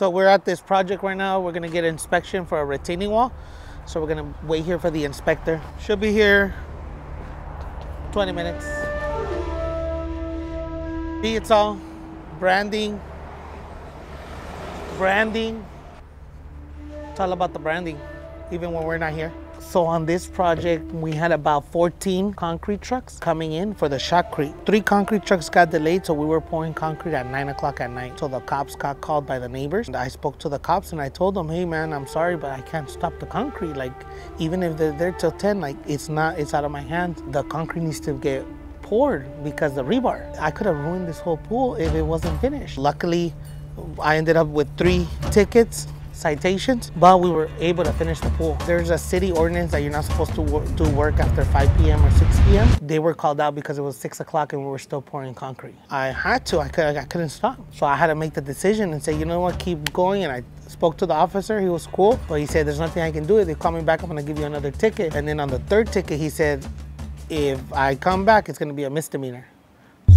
So we're at this project right now. We're gonna get inspection for a retaining wall. So we're gonna wait here for the inspector. Should be here 20 minutes. See, it's all branding, branding. It's all about the branding, even when we're not here. So on this project, we had about 14 concrete trucks coming in for the shotcrete. Three concrete trucks got delayed, so we were pouring concrete at nine o'clock at night. So the cops got called by the neighbors. And I spoke to the cops and I told them, hey man, I'm sorry, but I can't stop the concrete. Like, even if they're there till 10, like it's not, it's out of my hands. The concrete needs to get poured because the rebar. I could have ruined this whole pool if it wasn't finished. Luckily, I ended up with three tickets citations, but we were able to finish the pool. There's a city ordinance that you're not supposed to wor do work after 5 p.m. or 6 p.m. They were called out because it was 6 o'clock and we were still pouring concrete. I had to, I, could, I couldn't stop. So I had to make the decision and say, you know what, keep going. And I spoke to the officer, he was cool, but he said, there's nothing I can do. If they call me back, I'm gonna give you another ticket. And then on the third ticket, he said, if I come back, it's gonna be a misdemeanor.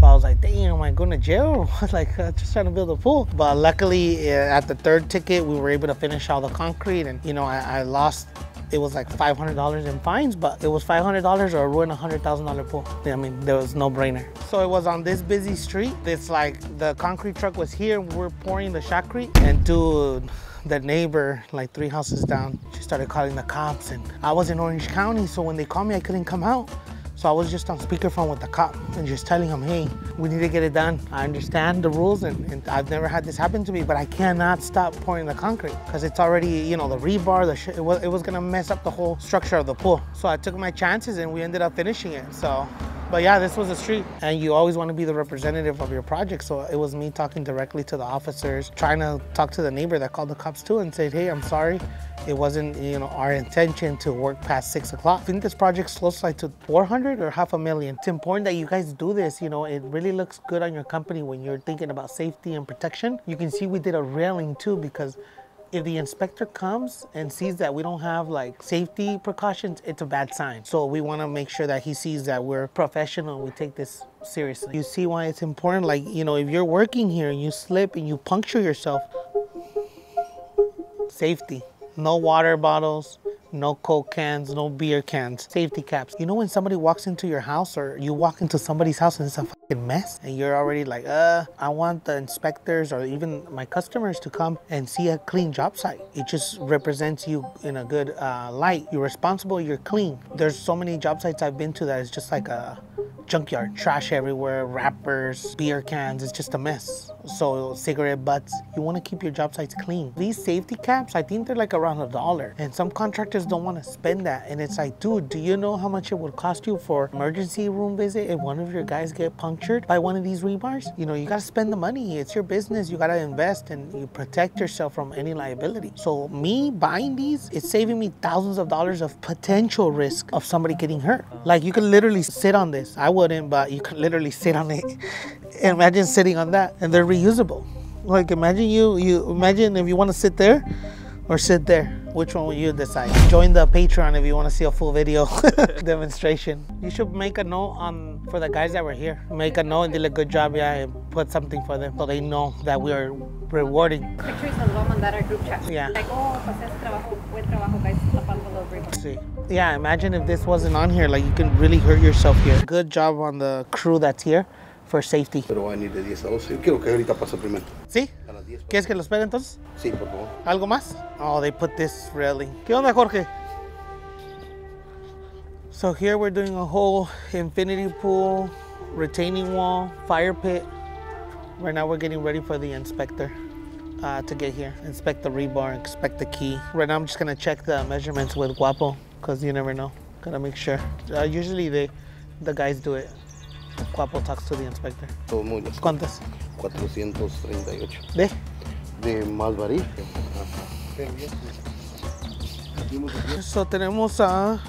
I was like, damn, am I going to jail? like, uh, just trying to build a pool. But luckily, uh, at the third ticket, we were able to finish all the concrete. And, you know, I, I lost, it was like $500 in fines, but it was $500 or ruin a $100,000 pool. I mean, there was no brainer. So it was on this busy street. It's like the concrete truck was here, we we're pouring the shotcrete. And dude, the neighbor, like three houses down, she started calling the cops. And I was in Orange County, so when they called me, I couldn't come out. So I was just on speakerphone with the cop and just telling him, hey, we need to get it done. I understand the rules and, and I've never had this happen to me, but I cannot stop pouring the concrete because it's already, you know, the rebar, the it was, it was gonna mess up the whole structure of the pool. So I took my chances and we ended up finishing it. So but yeah, this was a street and you always want to be the representative of your project. So it was me talking directly to the officers, trying to talk to the neighbor that called the cops too and said, hey, I'm sorry. It wasn't, you know, our intention to work past six o'clock. I think this project slows like to 400 or half a million. It's important that you guys do this. You know, it really looks good on your company when you're thinking about safety and protection. You can see we did a railing too because if the inspector comes and sees that we don't have like safety precautions, it's a bad sign. So we want to make sure that he sees that we're professional. We take this seriously. You see why it's important? Like, you know, if you're working here and you slip and you puncture yourself, safety. No water bottles, no Coke cans, no beer cans, safety caps. You know when somebody walks into your house or you walk into somebody's house and it's a fucking mess and you're already like, uh, I want the inspectors or even my customers to come and see a clean job site. It just represents you in a good uh, light. You're responsible, you're clean. There's so many job sites I've been to that it's just like a junkyard, trash everywhere, wrappers, beer cans, it's just a mess. So cigarette butts, you wanna keep your job sites clean. These safety caps, I think they're like around a dollar. And some contractors don't wanna spend that. And it's like, dude, do you know how much it would cost you for emergency room visit if one of your guys get punctured by one of these rebars? You know, you gotta spend the money. It's your business, you gotta invest and you protect yourself from any liability. So me buying these, it's saving me thousands of dollars of potential risk of somebody getting hurt. Like you can literally sit on this. I wouldn't, but you can literally sit on it. imagine sitting on that, and they're reusable. Like imagine you, you imagine if you want to sit there or sit there. Which one will you decide? Join the Patreon if you want to see a full video demonstration. You should make a note on for the guys that were here. Make a note and did a good job, yeah, and put something for them so they know that we are rewarding. Pictures los voy a mandar al group chat. Yeah. Like, oh, pasé trabajo, buen trabajo, guys, tapando los bricks. See. Yeah, imagine if this wasn't on here, like you can really hurt yourself here. Good job on the crew that's here for safety. Pero a ir de 10 a 12. Quiero que ahorita pase primero. ¿Sí? A las 10. ¿Quieres que lo espere entonces? Sí, por favor. ¿Algo más? Oh, they put this railing. ¿Qué onda, Jorge? So here we're doing a whole infinity pool, retaining wall, fire pit. Right now we're getting ready for the inspector uh, to get here. Inspect the rebar, inspect the key. Right now I'm just gonna check the measurements with Guapo, because you never know. Gotta make sure. Uh, usually they, the guys do it. Guapo talks to the inspector. Todo muy. ¿Cuántas? 438. ¿De? De Malvarí. So tenemos a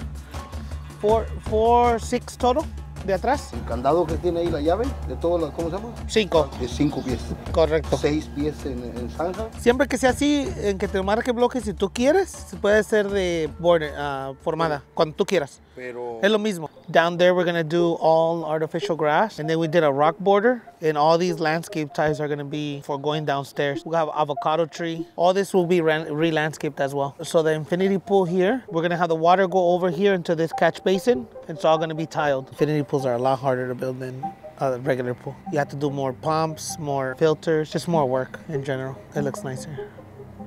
4, 4, 6 total de atrás. El candado que tiene ahí la llave, de todos los, ¿cómo se llama? 5. De 5 pies. Correcto. 6 pies en, en zanja. Siempre que sea así, en que te marque bloques si tú quieres, puede ser de border, ah, formada, cuando tú quieras. Pero Es lo mismo. Down there, we're gonna do all artificial grass. And then we did a rock border. And all these landscape ties are gonna be for going downstairs. We'll have avocado tree. All this will be re-landscaped as well. So the infinity pool here, we're gonna have the water go over here into this catch basin. It's all gonna be tiled. Infinity pools are a lot harder to build than a regular pool. You have to do more pumps, more filters, just more work in general. It looks nicer.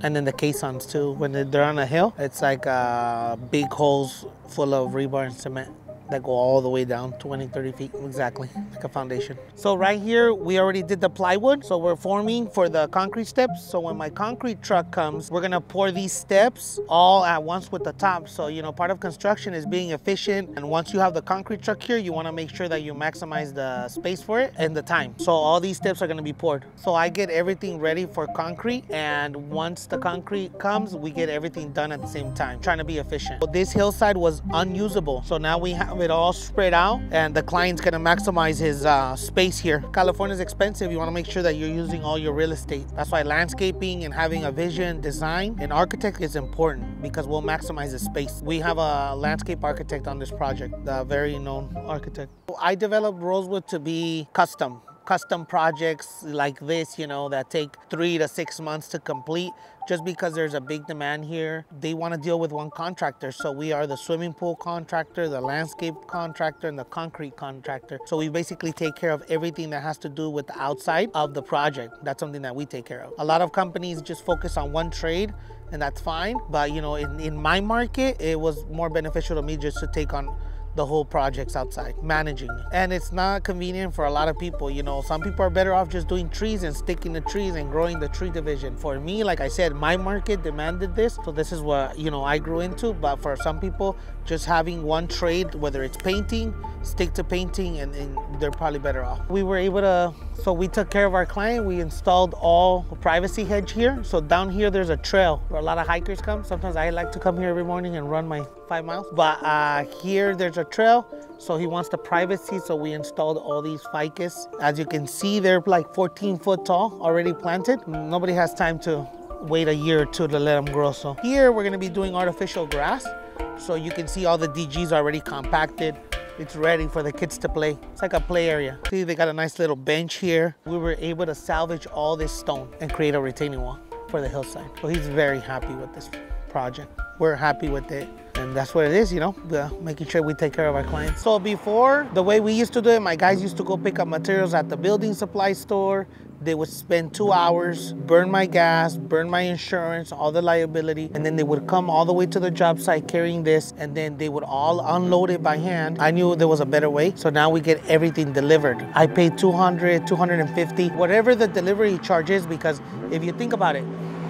And then the caissons too. When they're on a hill, it's like uh, big holes full of rebar and cement that go all the way down 20 30 feet exactly like a foundation. So right here we already did the plywood so we're forming for the concrete steps. So when my concrete truck comes we're gonna pour these steps all at once with the top. So you know part of construction is being efficient and once you have the concrete truck here you want to make sure that you maximize the space for it and the time. So all these steps are to be poured. So i get everything ready for concrete and once the concrete comes we get everything done at the same time trying to be efficient. So this hillside was unusable. So now we have it all spread out and the client's gonna maximize his uh, space here. California's expensive. You wanna make sure that you're using all your real estate. That's why landscaping and having a vision, design, and architect is important because we'll maximize the space. We have a landscape architect on this project, a very known architect. I developed Rosewood to be custom custom projects like this, you know, that take three to six months to complete just because there's a big demand here. They want to deal with one contractor. So we are the swimming pool contractor, the landscape contractor, and the concrete contractor. So we basically take care of everything that has to do with the outside of the project. That's something that we take care of. A lot of companies just focus on one trade and that's fine. But you know, in, in my market, it was more beneficial to me just to take on the whole projects outside, managing. And it's not convenient for a lot of people. You know, some people are better off just doing trees and sticking the trees and growing the tree division. For me, like I said, my market demanded this. So this is what, you know, I grew into. But for some people, just having one trade, whether it's painting, stick to painting, and, and they're probably better off. We were able to, so we took care of our client. We installed all privacy hedge here. So down here, there's a trail where a lot of hikers come. Sometimes I like to come here every morning and run my five miles. But uh, here, there's a trail. So he wants the privacy. So we installed all these ficus. As you can see, they're like 14 foot tall, already planted. Nobody has time to wait a year or two to let them grow. So here, we're gonna be doing artificial grass. So you can see all the DGs already compacted. It's ready for the kids to play. It's like a play area. See, they got a nice little bench here. We were able to salvage all this stone and create a retaining wall for the hillside. So he's very happy with this project. We're happy with it. And that's what it is, you know, making sure we take care of our clients. So before, the way we used to do it, my guys used to go pick up materials at the building supply store, they would spend two hours, burn my gas, burn my insurance, all the liability, and then they would come all the way to the job site carrying this, and then they would all unload it by hand. I knew there was a better way, so now we get everything delivered. I pay 200, 250, whatever the delivery charge is, because if you think about it,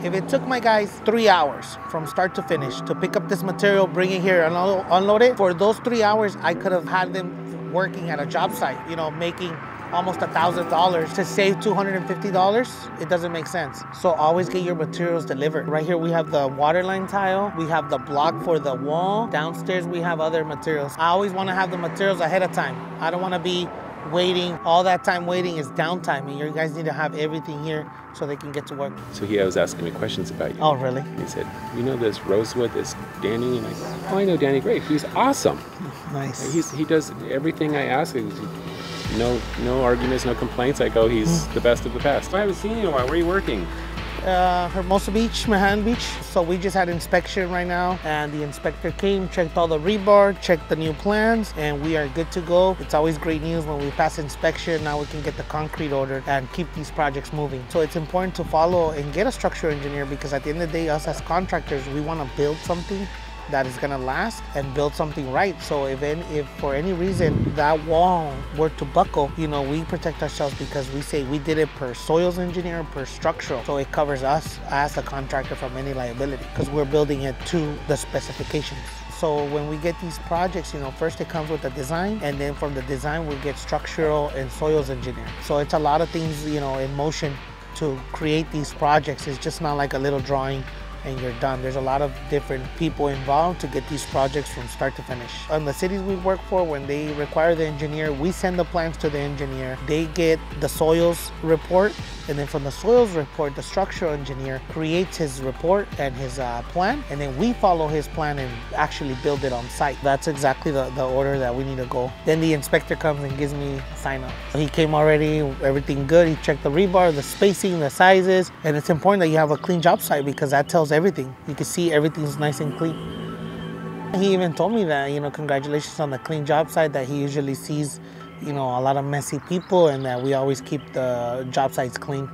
if it took my guys three hours from start to finish to pick up this material, bring it here, and unload it, for those three hours, I could have had them working at a job site, you know, making almost a thousand dollars to save $250 it doesn't make sense. So always get your materials delivered. Right here we have the waterline tile. We have the block for the wall. Downstairs we have other materials. I always want to have the materials ahead of time. I don't want to be waiting all that time waiting is downtime and you guys need to have everything here so they can get to work. So he was asking me questions about you. Oh really? He said you know this rosewood this danny? And i said oh i know danny great he's awesome. Nice. He's, he does everything i ask. Him no no arguments, no complaints. I go, he's mm. the best of the best. I haven't seen you in a while. Where are you working? Uh, Hermosa Beach, Manhattan Beach. So we just had inspection right now and the inspector came, checked all the rebar, checked the new plans and we are good to go. It's always great news when we pass inspection. Now we can get the concrete ordered and keep these projects moving. So it's important to follow and get a structural engineer because at the end of the day, us as contractors, we want to build something that is gonna last and build something right. So if any, if for any reason that wall were to buckle, you know, we protect ourselves because we say we did it per soils engineer, per structural. So it covers us as a contractor from any liability because we're building it to the specifications. So when we get these projects, you know, first it comes with the design and then from the design we get structural and soils engineer. So it's a lot of things, you know, in motion to create these projects. It's just not like a little drawing and you're done. There's a lot of different people involved to get these projects from start to finish. On the cities we work for, when they require the engineer, we send the plans to the engineer. They get the soils report And then from the soils report, the structural engineer creates his report and his uh, plan, and then we follow his plan and actually build it on site. That's exactly the, the order that we need to go. Then the inspector comes and gives me a sign up. He came already, everything good. He checked the rebar, the spacing, the sizes, and it's important that you have a clean job site because that tells everything. You can see everything's nice and clean. He even told me that, you know, congratulations on the clean job site, that he usually sees, you know, a lot of messy people and that we always keep the job sites clean.